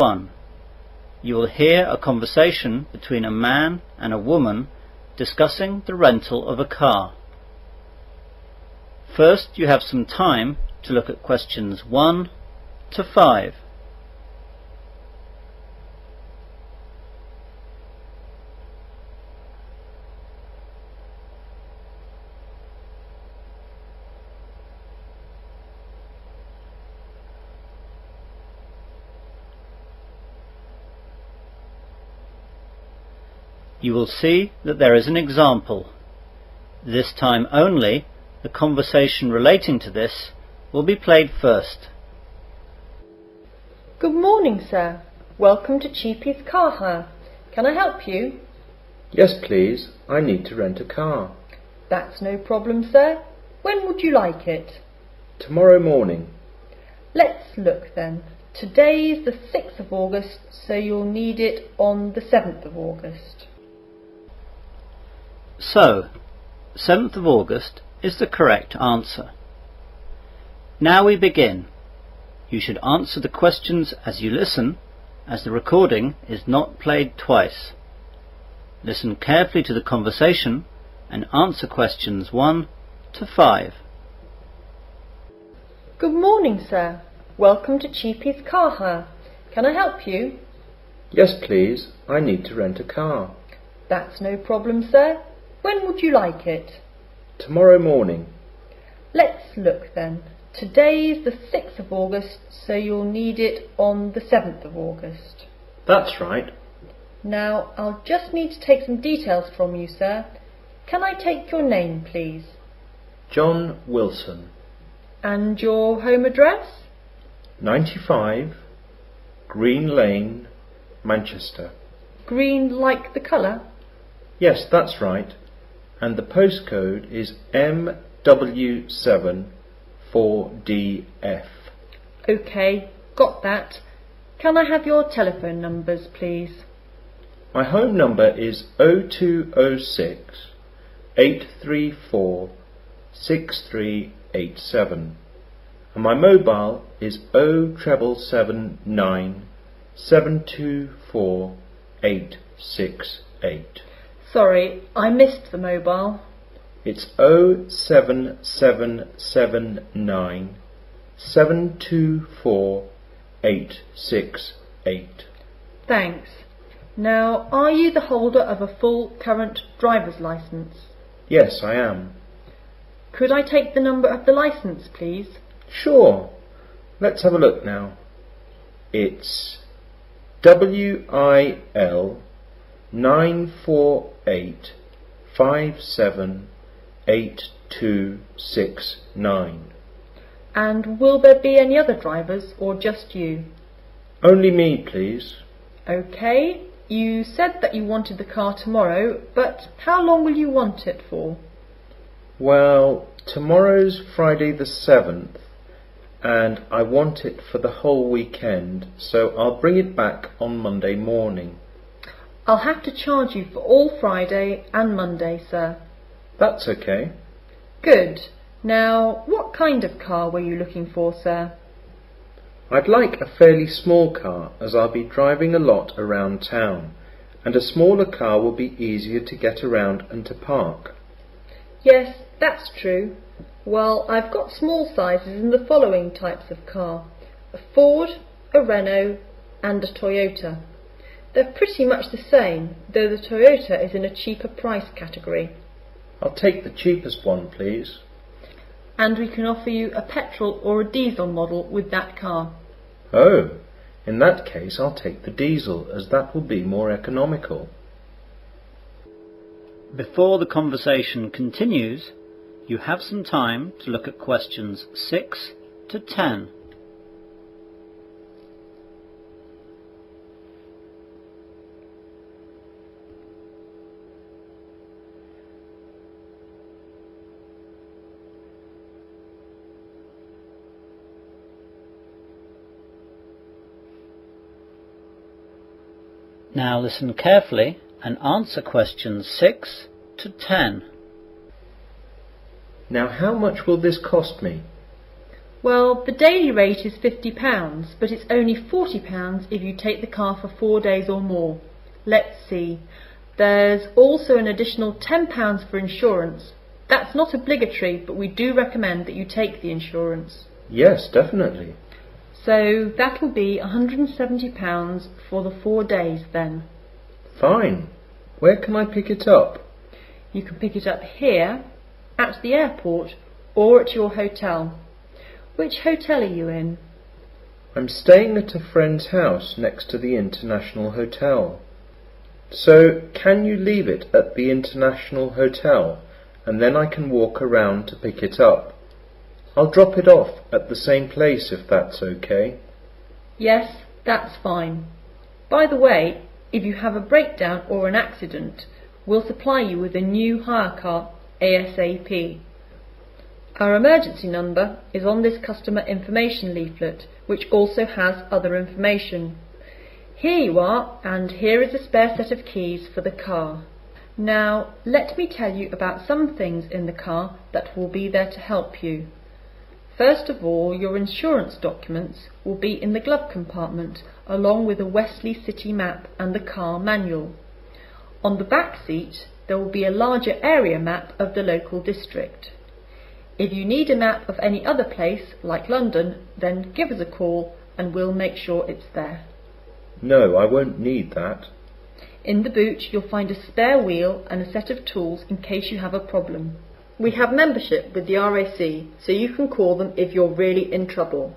1. You will hear a conversation between a man and a woman discussing the rental of a car. First, you have some time to look at questions 1 to 5. You will see that there is an example. This time only, the conversation relating to this will be played first. Good morning, sir. Welcome to Cheapy's Car Hire. Can I help you? Yes, please. I need to rent a car. That's no problem, sir. When would you like it? Tomorrow morning. Let's look then. Today is the 6th of August, so you'll need it on the 7th of August. So, 7th of August is the correct answer. Now we begin. You should answer the questions as you listen, as the recording is not played twice. Listen carefully to the conversation and answer questions 1 to 5. Good morning, sir. Welcome to Cheapy's Car Hire. Can I help you? Yes, please. I need to rent a car. That's no problem, sir. When would you like it? Tomorrow morning. Let's look then. Today is the 6th of August, so you'll need it on the 7th of August. That's right. Now, I'll just need to take some details from you, sir. Can I take your name, please? John Wilson. And your home address? 95 Green Lane, Manchester. Green like the colour? Yes, that's right and the postcode is MW7 4DF. OK, got that. Can I have your telephone numbers, please? My home number is 0206 834 6387 and my mobile is 0779 724 868. Sorry, I missed the mobile. It's 07779 724 868. Thanks. Now, are you the holder of a full current driver's licence? Yes, I am. Could I take the number of the licence, please? Sure. Let's have a look now. It's WIL nine four eight five seven eight two six nine. And will there be any other drivers or just you? Only me, please. OK. You said that you wanted the car tomorrow, but how long will you want it for? Well, tomorrow's Friday the 7th, and I want it for the whole weekend, so I'll bring it back on Monday morning. I'll have to charge you for all Friday and Monday, sir. That's okay. Good. Now, what kind of car were you looking for, sir? I'd like a fairly small car, as I'll be driving a lot around town, and a smaller car will be easier to get around and to park. Yes, that's true. Well, I've got small sizes in the following types of car. A Ford, a Renault and a Toyota. They're pretty much the same, though the Toyota is in a cheaper price category. I'll take the cheapest one, please. And we can offer you a petrol or a diesel model with that car. Oh, in that case I'll take the diesel, as that will be more economical. Before the conversation continues, you have some time to look at questions 6 to 10. Now listen carefully and answer questions 6 to 10. Now how much will this cost me? Well, the daily rate is £50, but it's only £40 if you take the car for four days or more. Let's see. There's also an additional £10 for insurance. That's not obligatory, but we do recommend that you take the insurance. Yes, definitely. So that will be £170 for the four days then. Fine. Where can I pick it up? You can pick it up here, at the airport, or at your hotel. Which hotel are you in? I'm staying at a friend's house next to the International Hotel. So, can you leave it at the International Hotel, and then I can walk around to pick it up? I'll drop it off at the same place if that's okay. Yes, that's fine. By the way, if you have a breakdown or an accident, we'll supply you with a new hire car ASAP. Our emergency number is on this customer information leaflet, which also has other information. Here you are, and here is a spare set of keys for the car. Now, let me tell you about some things in the car that will be there to help you. First of all, your insurance documents will be in the glove compartment along with a Wesley City map and the car manual. On the back seat, there will be a larger area map of the local district. If you need a map of any other place, like London, then give us a call and we'll make sure it's there. No, I won't need that. In the boot, you'll find a spare wheel and a set of tools in case you have a problem. We have membership with the RAC, so you can call them if you're really in trouble.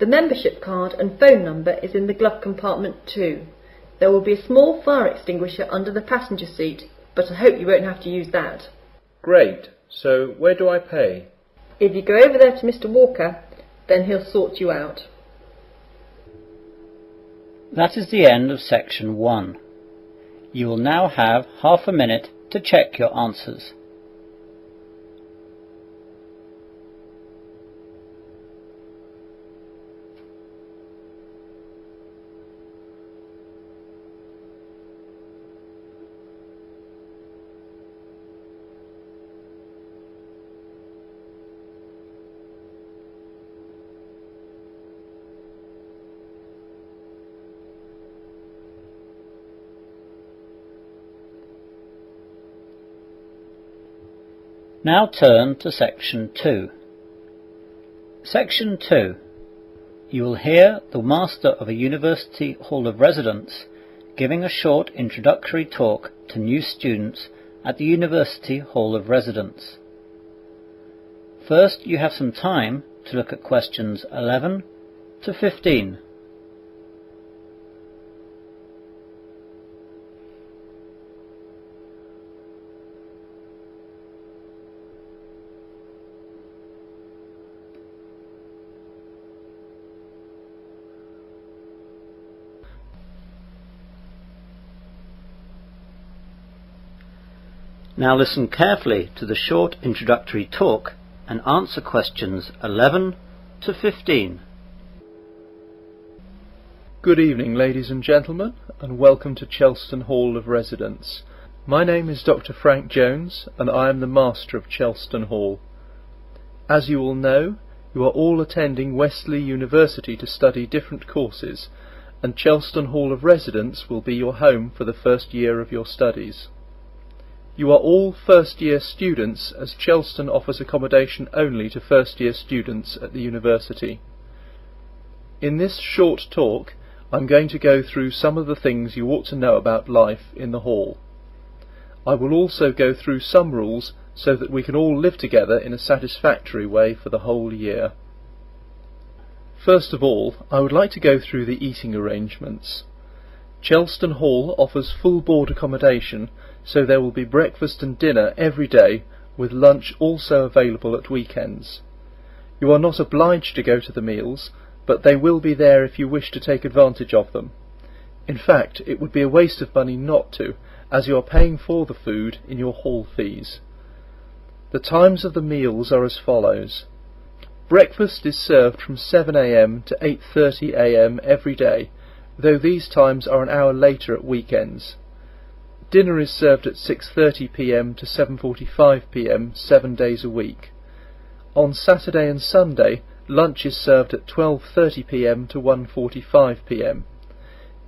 The membership card and phone number is in the glove compartment too. There will be a small fire extinguisher under the passenger seat, but I hope you won't have to use that. Great. So, where do I pay? If you go over there to Mr. Walker, then he'll sort you out. That is the end of section 1. You will now have half a minute to check your answers. Now turn to section 2. Section 2. You will hear the Master of a University Hall of Residence giving a short introductory talk to new students at the University Hall of Residence. First, you have some time to look at questions 11 to 15. Now listen carefully to the short introductory talk and answer questions 11 to 15. Good evening, ladies and gentlemen, and welcome to Chelston Hall of Residence. My name is Dr. Frank Jones, and I am the Master of Chelston Hall. As you all know, you are all attending Wesley University to study different courses, and Chelston Hall of Residence will be your home for the first year of your studies. You are all first year students as Chelston offers accommodation only to first year students at the university. In this short talk I'm going to go through some of the things you ought to know about life in the hall. I will also go through some rules so that we can all live together in a satisfactory way for the whole year. First of all, I would like to go through the eating arrangements. Chelston Hall offers full board accommodation so there will be breakfast and dinner every day, with lunch also available at weekends. You are not obliged to go to the meals, but they will be there if you wish to take advantage of them. In fact, it would be a waste of money not to, as you are paying for the food in your hall fees. The times of the meals are as follows. Breakfast is served from 7am to 8.30am every day, though these times are an hour later at weekends. Dinner is served at 6.30pm to 7.45pm seven days a week. On Saturday and Sunday, Lunch is served at 12.30pm to 1.45pm.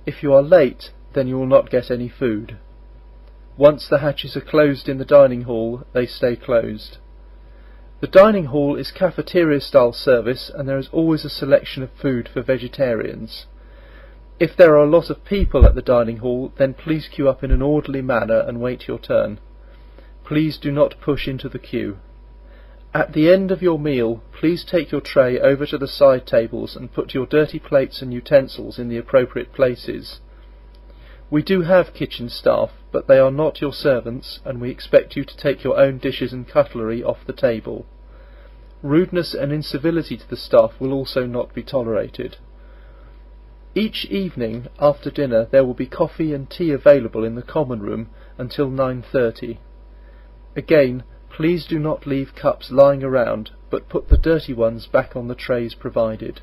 If you are late, then you will not get any food. Once the hatches are closed in the dining hall, they stay closed. The dining hall is cafeteria style service and there is always a selection of food for vegetarians. If there are a lot of people at the dining hall, then please queue up in an orderly manner and wait your turn. Please do not push into the queue. At the end of your meal, please take your tray over to the side tables and put your dirty plates and utensils in the appropriate places. We do have kitchen staff, but they are not your servants, and we expect you to take your own dishes and cutlery off the table. Rudeness and incivility to the staff will also not be tolerated. Each evening after dinner there will be coffee and tea available in the common room until 9.30. Again, please do not leave cups lying around, but put the dirty ones back on the trays provided.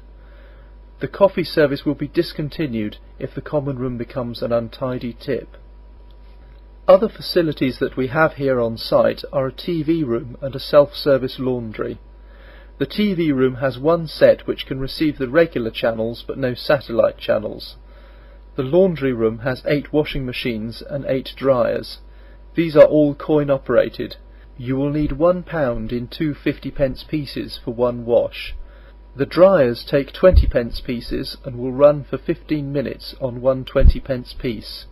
The coffee service will be discontinued if the common room becomes an untidy tip. Other facilities that we have here on site are a TV room and a self-service laundry. The TV room has one set which can receive the regular channels but no satellite channels. The laundry room has eight washing machines and eight dryers. These are all coin operated. You will need one pound in two fifty pence pieces for one wash. The dryers take 20 pence pieces and will run for 15 minutes on one 20 pence piece.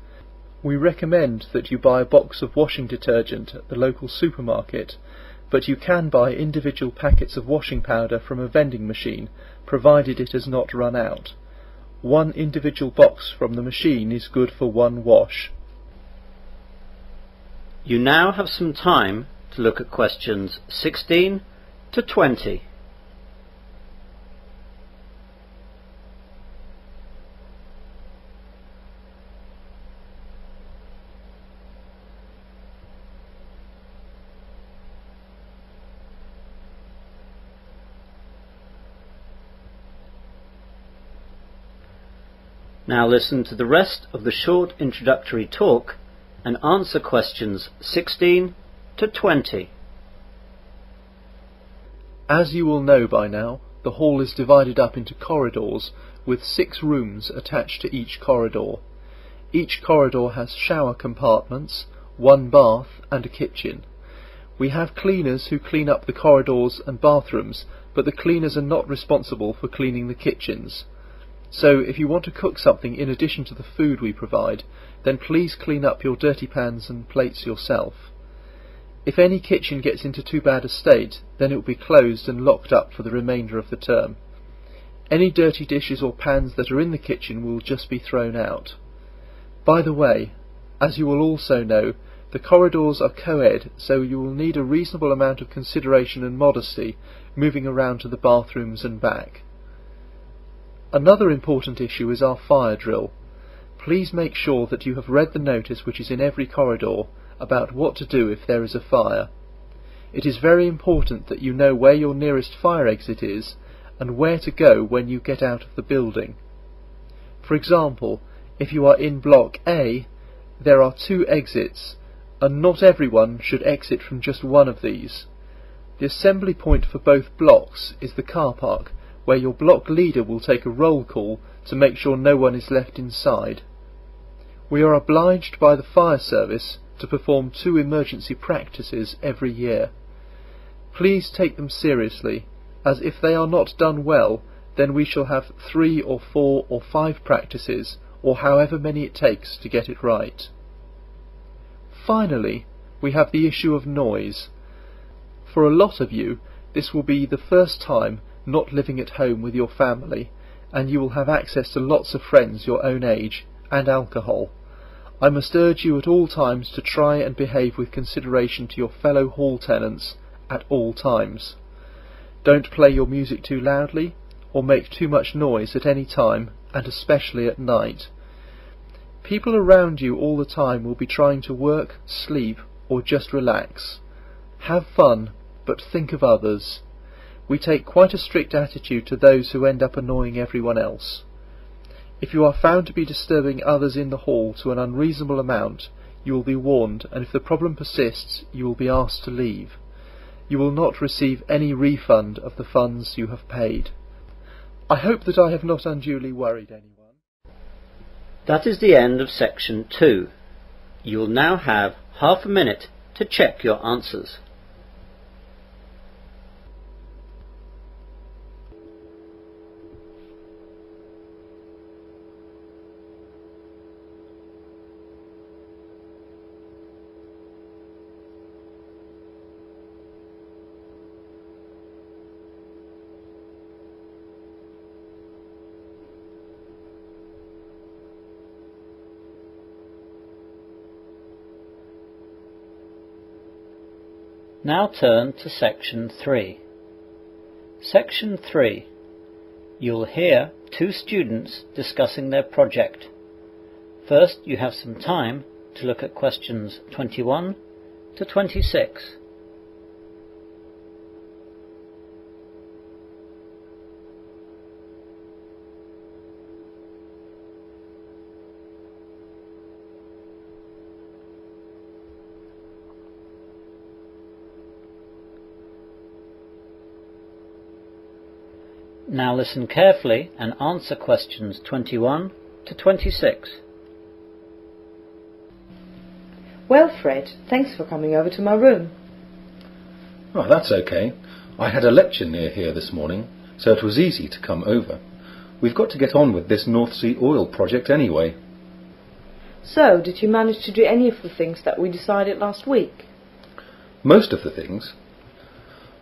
We recommend that you buy a box of washing detergent at the local supermarket, but you can buy individual packets of washing powder from a vending machine, provided it has not run out. One individual box from the machine is good for one wash. You now have some time to look at questions 16 to 20. Now listen to the rest of the short introductory talk and answer questions 16 to 20. As you will know by now, the hall is divided up into corridors with six rooms attached to each corridor. Each corridor has shower compartments, one bath and a kitchen. We have cleaners who clean up the corridors and bathrooms, but the cleaners are not responsible for cleaning the kitchens. So if you want to cook something in addition to the food we provide, then please clean up your dirty pans and plates yourself. If any kitchen gets into too bad a state, then it will be closed and locked up for the remainder of the term. Any dirty dishes or pans that are in the kitchen will just be thrown out. By the way, as you will also know, the corridors are co-ed, so you will need a reasonable amount of consideration and modesty moving around to the bathrooms and back. Another important issue is our fire drill. Please make sure that you have read the notice which is in every corridor about what to do if there is a fire. It is very important that you know where your nearest fire exit is and where to go when you get out of the building. For example, if you are in Block A, there are two exits, and not everyone should exit from just one of these. The assembly point for both blocks is the car park, where your block leader will take a roll call to make sure no one is left inside. We are obliged by the fire service to perform two emergency practices every year. Please take them seriously, as if they are not done well, then we shall have three or four or five practices, or however many it takes to get it right. Finally, we have the issue of noise. For a lot of you, this will be the first time not living at home with your family, and you will have access to lots of friends your own age, and alcohol. I must urge you at all times to try and behave with consideration to your fellow hall tenants at all times. Don't play your music too loudly, or make too much noise at any time, and especially at night. People around you all the time will be trying to work, sleep, or just relax. Have fun, but think of others. We take quite a strict attitude to those who end up annoying everyone else. If you are found to be disturbing others in the hall to an unreasonable amount, you will be warned, and if the problem persists, you will be asked to leave. You will not receive any refund of the funds you have paid. I hope that I have not unduly worried anyone. That is the end of section 2. You will now have half a minute to check your answers. Now turn to section 3. Section 3. You'll hear two students discussing their project. First, you have some time to look at questions 21 to 26. Now listen carefully and answer questions 21 to 26. Well, Fred, thanks for coming over to my room. Oh, that's okay. I had a lecture near here this morning, so it was easy to come over. We've got to get on with this North Sea oil project anyway. So, did you manage to do any of the things that we decided last week? Most of the things.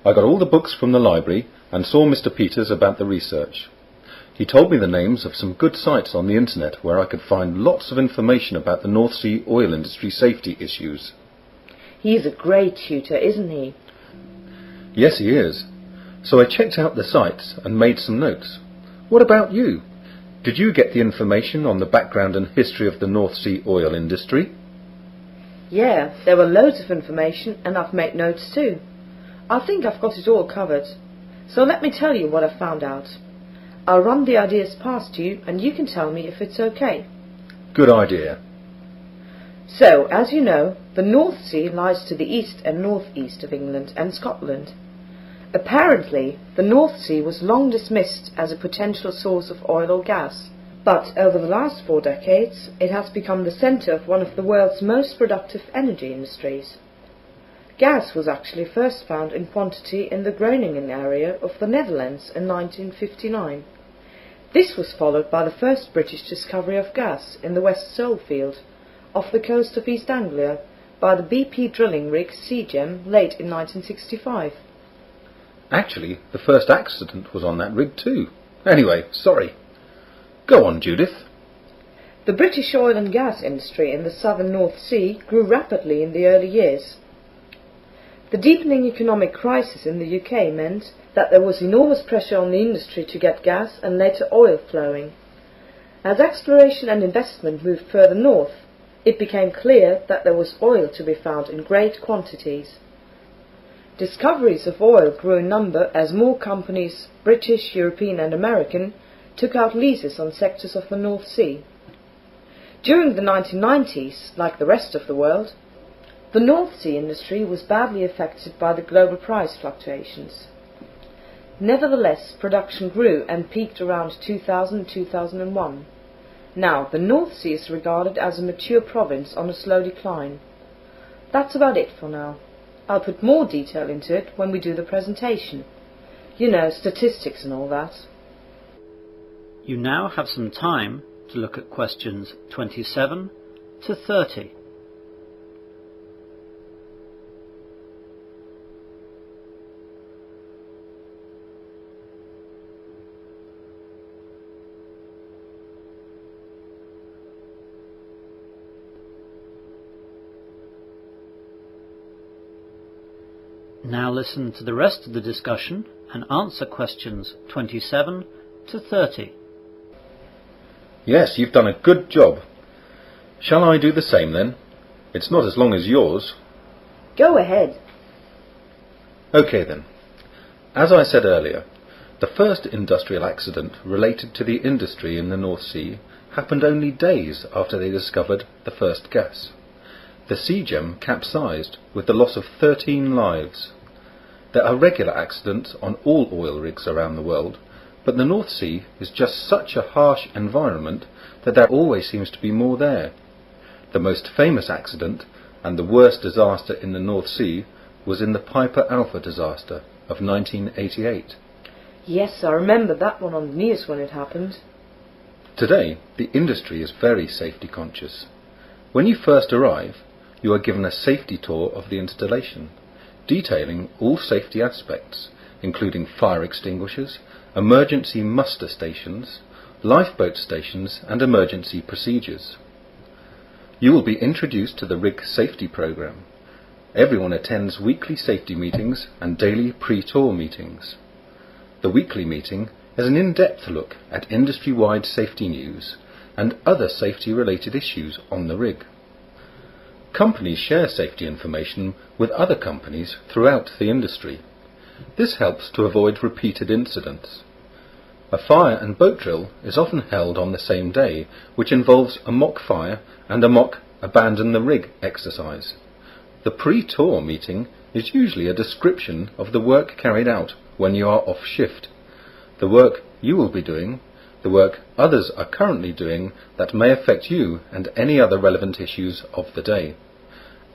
I got all the books from the library and saw Mr. Peters about the research. He told me the names of some good sites on the internet where I could find lots of information about the North Sea oil industry safety issues. He's a great tutor, isn't he? Yes, he is. So I checked out the sites and made some notes. What about you? Did you get the information on the background and history of the North Sea oil industry? Yeah, there were loads of information and I've made notes too. I think I've got it all covered. So let me tell you what I found out. I'll run the ideas past you and you can tell me if it's okay. Good idea. So, as you know, the North Sea lies to the east and northeast of England and Scotland. Apparently, the North Sea was long dismissed as a potential source of oil or gas, but over the last four decades it has become the centre of one of the world's most productive energy industries. Gas was actually first found in quantity in the Groningen area of the Netherlands in 1959. This was followed by the first British discovery of gas in the West Sole field, off the coast of East Anglia, by the BP drilling rig Seagem late in 1965. Actually, the first accident was on that rig too. Anyway, sorry. Go on, Judith. The British oil and gas industry in the southern North Sea grew rapidly in the early years. The deepening economic crisis in the UK meant that there was enormous pressure on the industry to get gas and later oil flowing. As exploration and investment moved further north, it became clear that there was oil to be found in great quantities. Discoveries of oil grew in number as more companies, British, European and American, took out leases on sectors of the North Sea. During the 1990s, like the rest of the world, the North Sea industry was badly affected by the global price fluctuations. Nevertheless, production grew and peaked around 2000-2001. Now, the North Sea is regarded as a mature province on a slow decline. That's about it for now. I'll put more detail into it when we do the presentation. You know, statistics and all that. You now have some time to look at questions 27 to 30. Now listen to the rest of the discussion and answer questions 27 to 30. Yes, you've done a good job. Shall I do the same then? It's not as long as yours. Go ahead. Okay then. As I said earlier, the first industrial accident related to the industry in the North Sea happened only days after they discovered the first gas. The Seagem capsized with the loss of 13 lives. There are regular accidents on all oil rigs around the world, but the North Sea is just such a harsh environment that there always seems to be more there. The most famous accident and the worst disaster in the North Sea was in the Piper Alpha disaster of 1988. Yes, I remember that one on the news when it happened. Today, the industry is very safety conscious. When you first arrive, you are given a safety tour of the installation, detailing all safety aspects, including fire extinguishers, emergency muster stations, lifeboat stations and emergency procedures. You will be introduced to the rig safety program. Everyone attends weekly safety meetings and daily pre-tour meetings. The weekly meeting is an in-depth look at industry-wide safety news and other safety-related issues on the rig. Companies share safety information with other companies throughout the industry. This helps to avoid repeated incidents. A fire and boat drill is often held on the same day, which involves a mock fire and a mock abandon the rig exercise. The pre-tour meeting is usually a description of the work carried out when you are off shift, the work you will be doing, the work others are currently doing that may affect you and any other relevant issues of the day.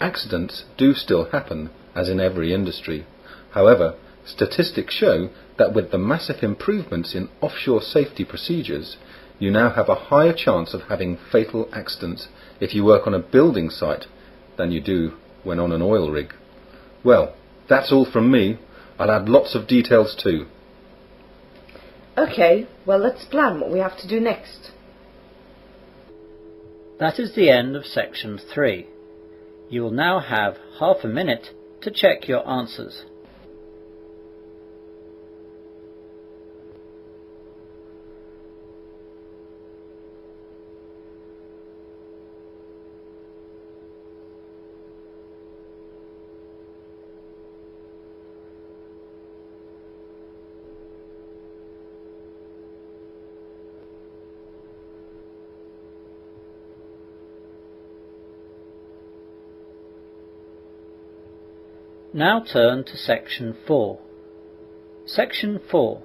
Accidents do still happen, as in every industry. However, statistics show that with the massive improvements in offshore safety procedures, you now have a higher chance of having fatal accidents if you work on a building site than you do when on an oil rig. Well, that's all from me. I'll add lots of details too. Okay, well let's plan what we have to do next. That is the end of section 3. You will now have half a minute to check your answers. Now turn to section 4. Section 4.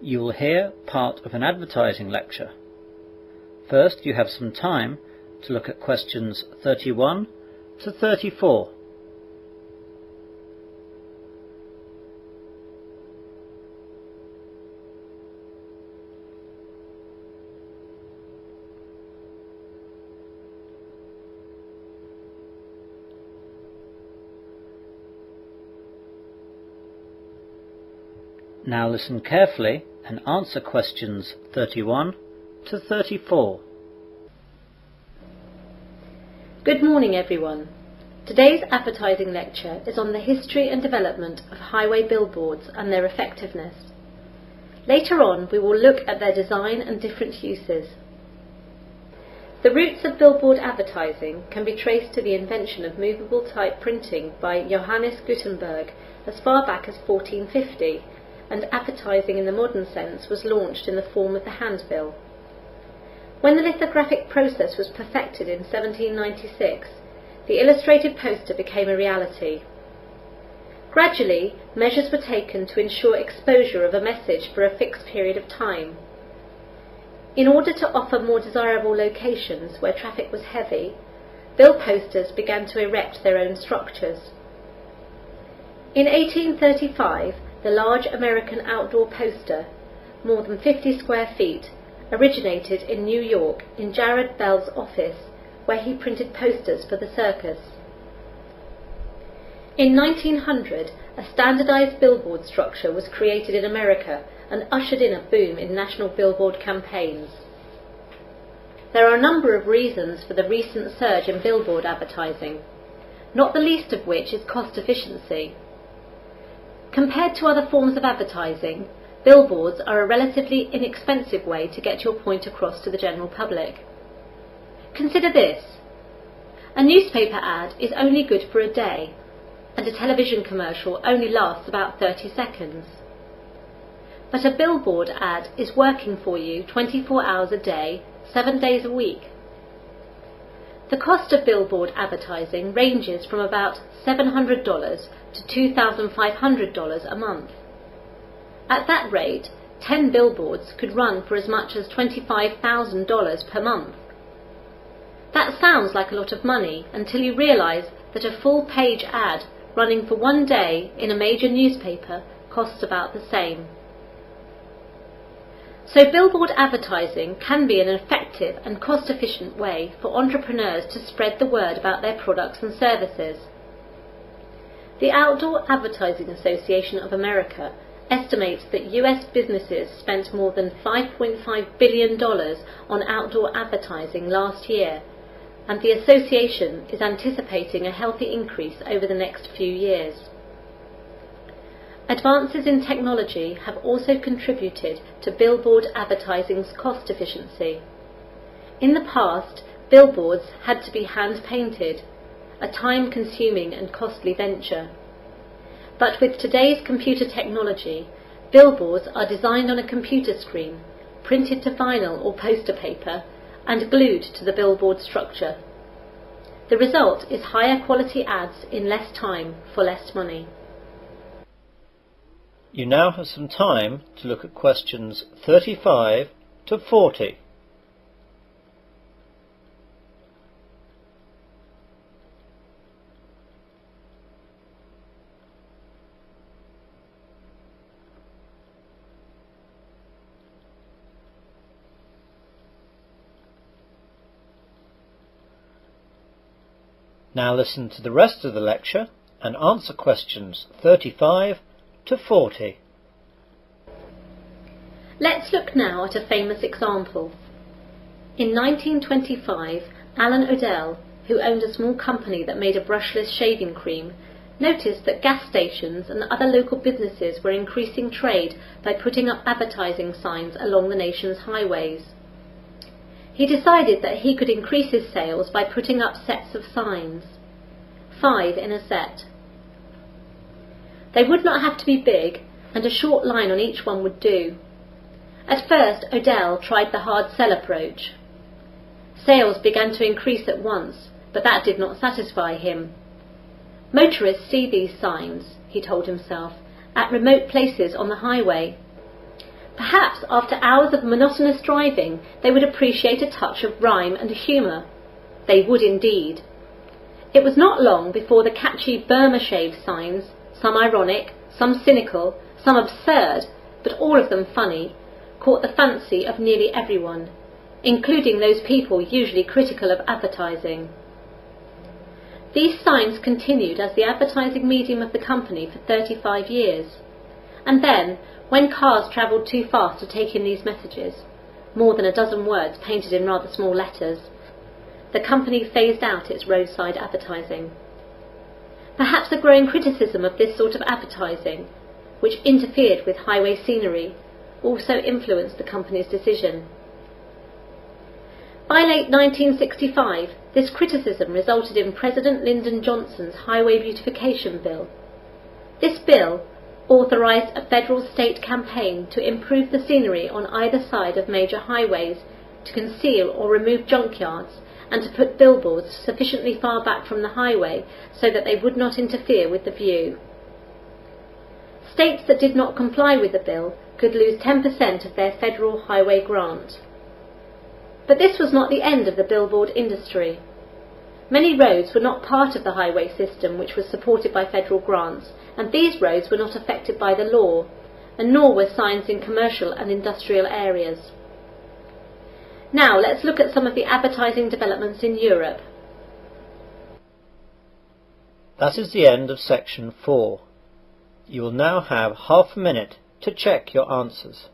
You will hear part of an advertising lecture. First you have some time to look at questions 31 to 34. Now listen carefully and answer questions 31 to 34. Good morning everyone. Today's advertising lecture is on the history and development of highway billboards and their effectiveness. Later on we will look at their design and different uses. The roots of billboard advertising can be traced to the invention of movable type printing by Johannes Gutenberg as far back as 1450 and advertising in the modern sense was launched in the form of the handbill. When the lithographic process was perfected in 1796, the illustrated poster became a reality. Gradually, measures were taken to ensure exposure of a message for a fixed period of time. In order to offer more desirable locations where traffic was heavy, bill posters began to erect their own structures. In 1835, the large American outdoor poster, more than 50 square feet, originated in New York in Jared Bell's office, where he printed posters for the circus. In 1900, a standardized billboard structure was created in America and ushered in a boom in national billboard campaigns. There are a number of reasons for the recent surge in billboard advertising, not the least of which is cost efficiency. Compared to other forms of advertising, billboards are a relatively inexpensive way to get your point across to the general public. Consider this. A newspaper ad is only good for a day, and a television commercial only lasts about 30 seconds. But a billboard ad is working for you 24 hours a day, 7 days a week. The cost of billboard advertising ranges from about $700 to $2,500 a month. At that rate, 10 billboards could run for as much as $25,000 per month. That sounds like a lot of money until you realise that a full page ad running for one day in a major newspaper costs about the same. So billboard advertising can be an effective and cost-efficient way for entrepreneurs to spread the word about their products and services. The Outdoor Advertising Association of America estimates that US businesses spent more than $5.5 billion on outdoor advertising last year, and the association is anticipating a healthy increase over the next few years. Advances in technology have also contributed to billboard advertising's cost efficiency. In the past, billboards had to be hand painted a time-consuming and costly venture. But with today's computer technology, billboards are designed on a computer screen, printed to vinyl or poster paper, and glued to the billboard structure. The result is higher quality ads in less time for less money. You now have some time to look at questions 35 to 40. Now listen to the rest of the lecture and answer questions 35 to 40. Let's look now at a famous example. In 1925, Alan Odell, who owned a small company that made a brushless shaving cream, noticed that gas stations and other local businesses were increasing trade by putting up advertising signs along the nation's highways. He decided that he could increase his sales by putting up sets of signs. Five in a set. They would not have to be big, and a short line on each one would do. At first, Odell tried the hard sell approach. Sales began to increase at once, but that did not satisfy him. Motorists see these signs, he told himself, at remote places on the highway. Perhaps after hours of monotonous driving they would appreciate a touch of rhyme and humour. They would indeed. It was not long before the catchy Burma shave signs, some ironic, some cynical, some absurd, but all of them funny, caught the fancy of nearly everyone, including those people usually critical of advertising. These signs continued as the advertising medium of the company for 35 years, and then when cars travelled too fast to take in these messages, more than a dozen words painted in rather small letters, the company phased out its roadside advertising. Perhaps a growing criticism of this sort of advertising, which interfered with highway scenery, also influenced the company's decision. By late 1965, this criticism resulted in President Lyndon Johnson's Highway Beautification Bill. This bill authorised a federal state campaign to improve the scenery on either side of major highways, to conceal or remove junkyards, and to put billboards sufficiently far back from the highway so that they would not interfere with the view. States that did not comply with the bill could lose 10% of their federal highway grant. But this was not the end of the billboard industry. Many roads were not part of the highway system which was supported by federal grants, and these roads were not affected by the law, and nor were signs in commercial and industrial areas. Now let's look at some of the advertising developments in Europe. That is the end of section 4. You will now have half a minute to check your answers.